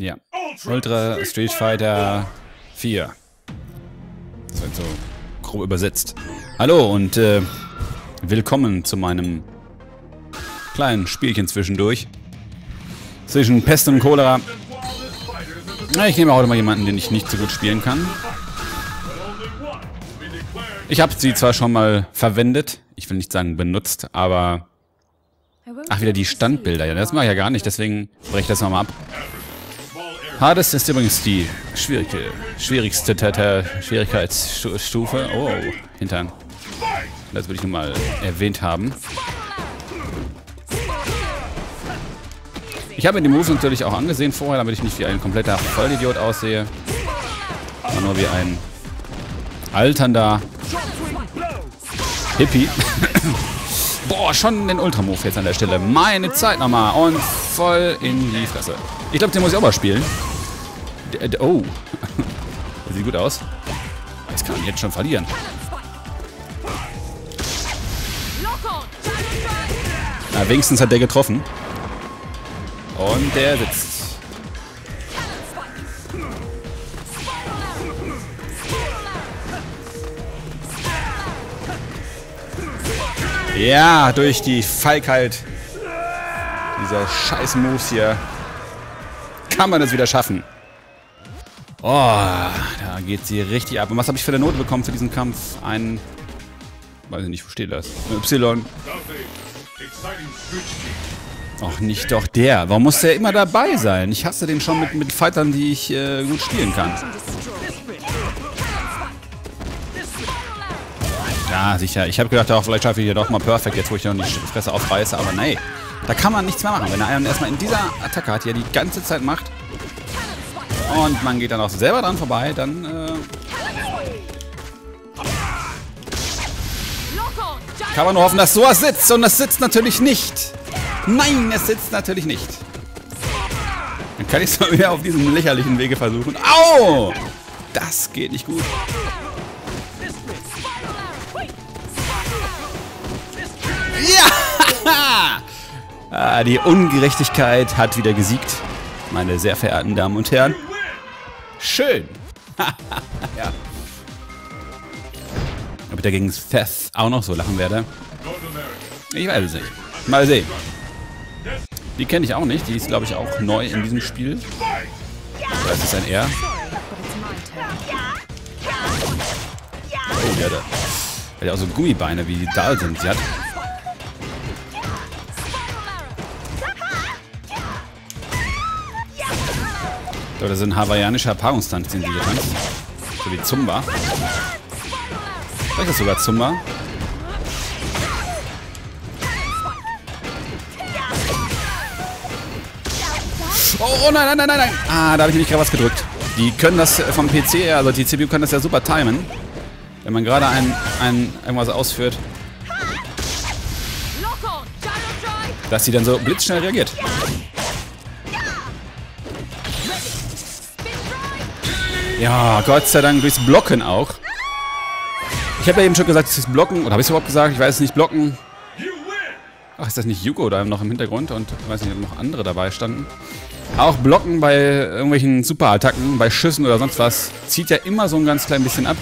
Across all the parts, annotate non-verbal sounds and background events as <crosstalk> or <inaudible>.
Ja. Ultra Street Fighter 4. Das wird so grob übersetzt. Hallo und äh, willkommen zu meinem kleinen Spielchen zwischendurch. Zwischen Pest und Cholera. Na, ich nehme heute mal jemanden, den ich nicht so gut spielen kann. Ich habe sie zwar schon mal verwendet, ich will nicht sagen benutzt, aber... Ach, wieder die Standbilder. Ja, das mache ich ja gar nicht, deswegen breche ich das nochmal ab. Hardest ist übrigens die schwierige, schwierigste Tata Schwierigkeitsstufe. Oh, Hintern. Das würde ich nun mal erwähnt haben. Ich habe mir die Moves natürlich auch angesehen vorher, damit ich nicht wie ein kompletter Vollidiot aussehe. Sondern nur wie ein alternder Hippie. <coughs> Boah, schon den Ultramove jetzt an der Stelle. Meine Zeit nochmal. Und voll in die Fresse. Ich glaube, den muss ich auch mal spielen. Oh. Das <laughs> sieht gut aus. Jetzt kann man jetzt schon verlieren. Na, wenigstens hat der getroffen. Und der sitzt. Ja, durch die Feigheit dieser scheiß Moves hier kann man es wieder schaffen. Oh, da geht sie richtig ab. Und was habe ich für eine Note bekommen für diesen Kampf? Ein... Weiß ich nicht, wo steht das? Y. Ach, nicht doch der. Warum muss der immer dabei sein? Ich hasse den schon mit, mit Fightern, die ich äh, gut spielen kann. Ja, sicher. Ich habe gedacht, auch vielleicht schaffe ich hier doch mal perfekt, jetzt wo ich noch die Fresse aufreiße. Aber nee, da kann man nichts mehr machen. Wenn er einen erstmal in dieser Attacke hat, die er die ganze Zeit macht, und man geht dann auch selber dran vorbei, dann... Äh, kann man nur hoffen, dass sowas sitzt. Und das sitzt natürlich nicht. Nein, es sitzt natürlich nicht. Dann kann ich es mal wieder auf diesem lächerlichen Wege versuchen. Au! Das geht nicht gut. Ja! <laughs> Ah, die Ungerechtigkeit hat wieder gesiegt, meine sehr verehrten Damen und Herren. Schön. <laughs> ja. Ob ich dagegen Seth auch noch so lachen werde? Ich weiß es nicht. Mal sehen. Die kenne ich auch nicht. Die ist, glaube ich, auch neu in diesem Spiel. Oder ist es ein R? Oh, der hat, der hat auch so Gummibeine, wie die da sind. Sie hat So, das ist ein hawaiianischer Paarungstanz, den sie hier tanzt. So wie Zumba. Vielleicht ist sogar Zumba. Oh, oh nein, nein, nein, nein, nein. Ah, da habe ich nicht gerade was gedrückt. Die können das vom PC also die CPU kann das ja super timen. Wenn man gerade ein, ein, irgendwas ausführt. Dass sie dann so blitzschnell reagiert. Ja, Gott sei Dank durchs Blocken auch. Ich habe ja eben schon gesagt, durchs Blocken, oder habe ich es überhaupt gesagt? Ich weiß nicht, Blocken. Ach, ist das nicht Yugo da noch im Hintergrund? Und ich weiß nicht, ob noch andere dabei standen. Auch Blocken bei irgendwelchen Superattacken, bei Schüssen oder sonst was, zieht ja immer so ein ganz klein bisschen ab.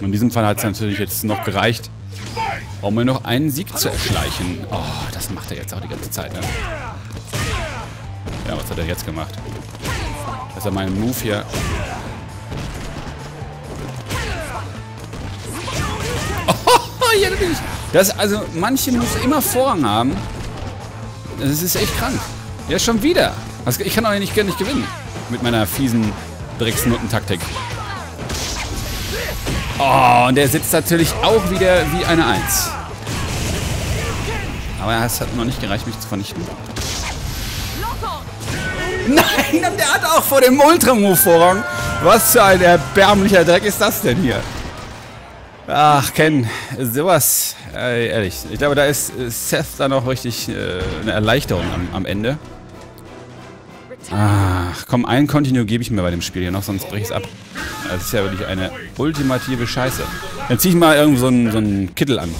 In diesem Fall hat es natürlich jetzt noch gereicht, um mir noch einen Sieg zu erschleichen. Oh, das macht er jetzt auch die ganze Zeit, ne? Ja, was hat er jetzt gemacht? Das ist ja mein Move hier. Oh, <laughs> ja, da bin ich. Das, also, manche Moves immer Vorrang haben. Das ist echt krank. Ja, schon wieder. Ich kann auch nicht, nicht gewinnen. Mit meiner fiesen Drecksnutten-Taktik. Oh, und der sitzt natürlich auch wieder wie eine Eins. Aber es hat noch nicht gereicht, mich zu vernichten. Nein, und der hat auch vor dem Ultramove Vorrang. Was für ein erbärmlicher Dreck ist das denn hier? Ach, Ken, sowas, äh, ehrlich. Ich glaube, da ist Seth dann noch richtig äh, eine Erleichterung am, am, Ende. Ach, komm, ein Continue gebe ich mir bei dem Spiel hier noch, sonst breche ich es ab. Das ist ja wirklich eine ultimative Scheiße. Dann ziehe ich mal irgendwo so einen, so einen Kittel an.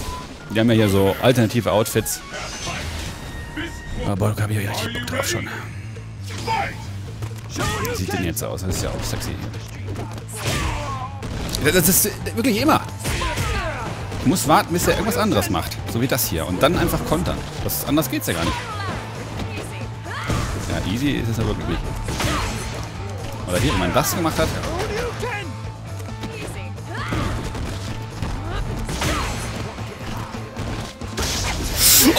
Die haben ja hier so alternative Outfits. Aber da habe ich ja richtig Bock drauf schon. Wie sieht denn jetzt aus? Das ist ja auch sexy. Das ist wirklich immer. Ich muss warten, bis er irgendwas anderes macht. So wie das hier. Und dann einfach kontern. Das, anders geht's ja gar nicht. Ja, easy ist es ja wirklich. Oder hier, wenn man das gemacht hat.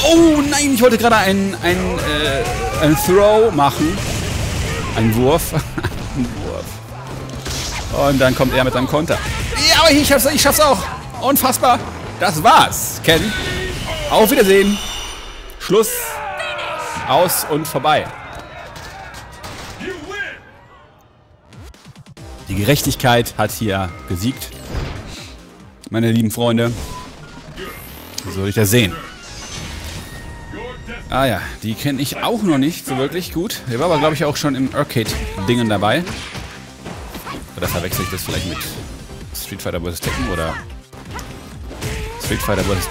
Oh nein, ich wollte gerade einen, einen, äh, einen Throw machen. Ein Wurf. <laughs> ein Wurf. Und dann kommt er mit einem Konter. Ja, aber ich schaff's, ich schaff's auch. Unfassbar. Das war's, Ken. Auf Wiedersehen. Schluss. Aus und vorbei. Die Gerechtigkeit hat hier gesiegt. Meine lieben Freunde. Wie soll ich das sehen? Ah ja, die kenne ich auch noch nicht so wirklich gut. Der war aber, glaube ich, auch schon im Arcade-Dingen dabei. Oder verwechsel ich das vielleicht mit Street Fighter vs. Tekken oder Street Fighter vs.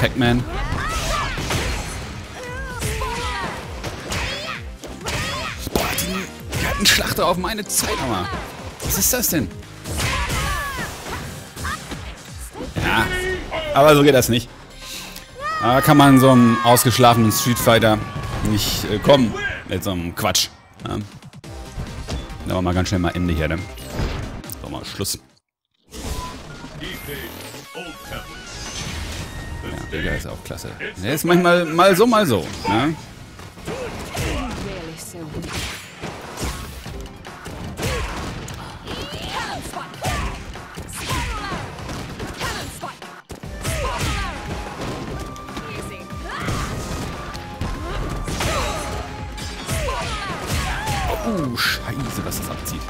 Pac-Man? Boah, die, hatten Schlachter auf meine Zeit nochmal. Was ist das denn? Ja, aber so geht das nicht. Da kann man so einem ausgeschlafenen Street Fighter nicht äh, kommen mit so einem Quatsch. Ja. Da war mal ganz schnell mal Ende hier, ne? So, mal Schluss. Ja, Digga ist auch klasse. Der ist manchmal mal so, mal so. Ne? Oh, scheiße, dass das abzieht.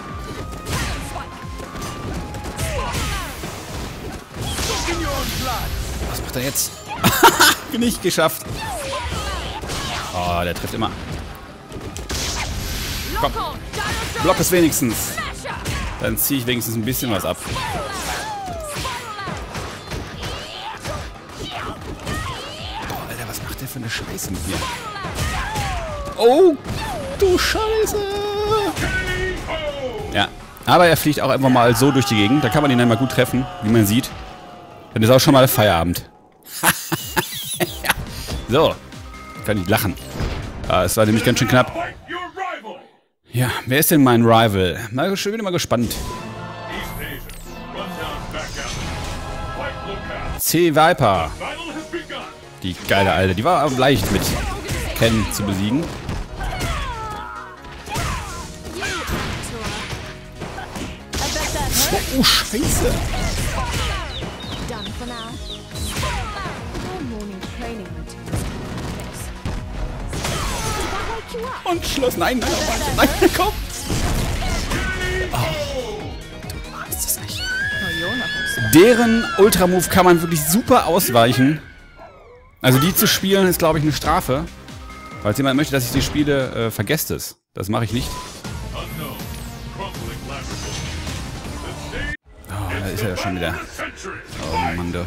Was macht er jetzt? <laughs> Nicht geschafft. Oh, der trifft immer. Komm. Block es wenigstens. Dann ziehe ich wenigstens ein bisschen was ab. Boah, Alter, was macht der für eine Scheiße mit mir? Oh, du Scheiße. Ja, aber er fliegt auch einfach mal so durch die Gegend. Da kann man ihn dann mal gut treffen, wie man sieht. Dann ist auch schon mal Feierabend. ja. <laughs> So, kann ich lachen. Ah, es war nämlich ganz schön knapp. Ja, wer ist denn mein Rival? Mal, ich bin mal gespannt. C. Viper. Die geile Alte. Die war leicht mit Ken zu besiegen. Oh, Scheiße. Und Schluss. Nein, nein, nein, nein, komm. Oh. Du nicht. Deren Ultramove kann man wirklich super ausweichen. Also die zu spielen ist, glaube ich, eine Strafe. Falls jemand möchte, dass ich die spiele, äh, vergesst es. Das mache ich nicht. Ist er ja schon wieder. Oh Mann, du.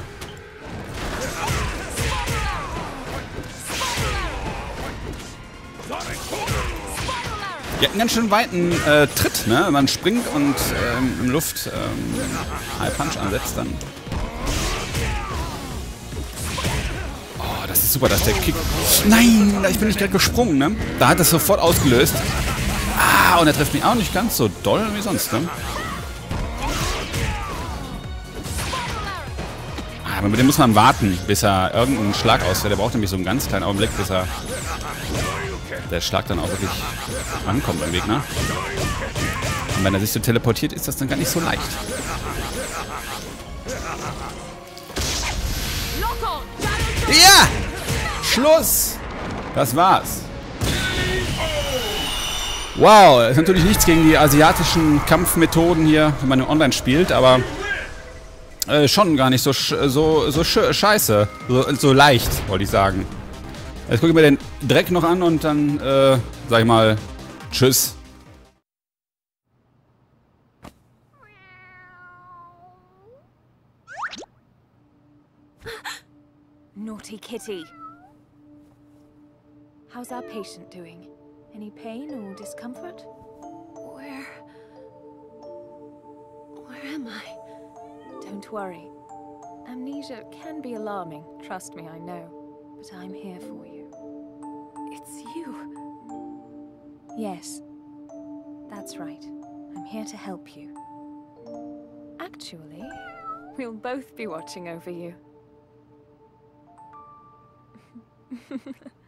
Die hatten ganz schön weiten äh, Tritt, ne? Wenn man springt und ähm, in Luft ähm, High Punch ansetzt, dann. Oh, das ist super, dass der Kick. Nein, ich bin nicht gerade gesprungen, ne? Da hat das sofort ausgelöst. Ah, und er trifft mich auch nicht ganz so doll wie sonst, ne? Aber mit dem muss man warten, bis er irgendeinen Schlag ausfällt. Der braucht nämlich so einen ganz kleinen Augenblick, bis er der Schlag dann auch wirklich ankommt beim Gegner. Und wenn er sich so teleportiert, ist das dann gar nicht so leicht. Ja! Schluss! Das war's. Wow, ist natürlich nichts gegen die asiatischen Kampfmethoden hier, wenn man online spielt, aber äh, schon gar nicht so so so scheiße, so, so leicht, wollte ich sagen. Jetzt gucke ich mir den Dreck noch an und dann, äh, sag ich mal, tschüss. Naughty kitty. How's our patient doing? Any pain or discomfort? Don't worry. Amnesia can be alarming, trust me, I know. But I'm here for you. It's you. Yes, that's right. I'm here to help you. Actually, we'll both be watching over you. <laughs>